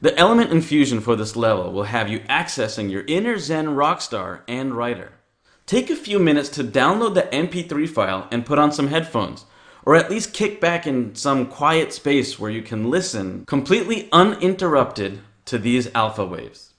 The element infusion for this level will have you accessing your inner Zen rockstar and writer. Take a few minutes to download the MP3 file and put on some headphones, or at least kick back in some quiet space where you can listen completely uninterrupted to these alpha waves.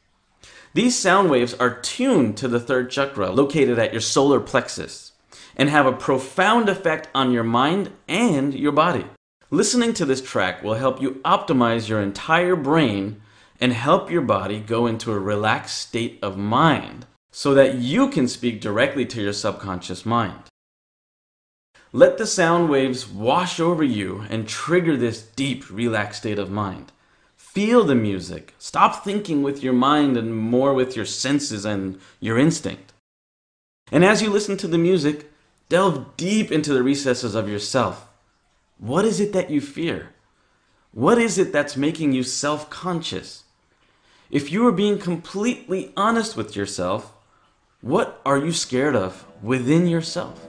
These sound waves are tuned to the third chakra located at your solar plexus and have a profound effect on your mind and your body. Listening to this track will help you optimize your entire brain and help your body go into a relaxed state of mind so that you can speak directly to your subconscious mind. Let the sound waves wash over you and trigger this deep, relaxed state of mind. Feel the music. Stop thinking with your mind and more with your senses and your instinct. And as you listen to the music, delve deep into the recesses of yourself. What is it that you fear? What is it that's making you self conscious? If you are being completely honest with yourself, what are you scared of within yourself?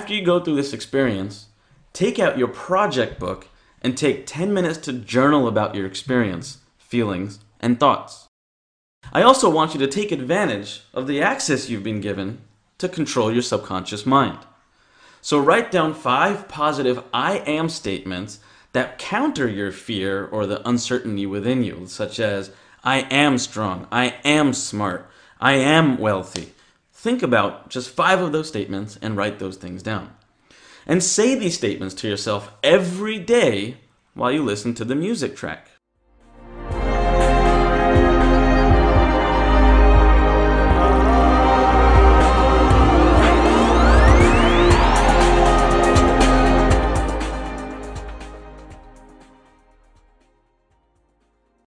After you go through this experience, take out your project book and take 10 minutes to journal about your experience, feelings, and thoughts. I also want you to take advantage of the access you've been given to control your subconscious mind. So write down five positive I am statements that counter your fear or the uncertainty within you, such as I am strong, I am smart, I am wealthy. Think about just five of those statements and write those things down. And say these statements to yourself every day while you listen to the music track.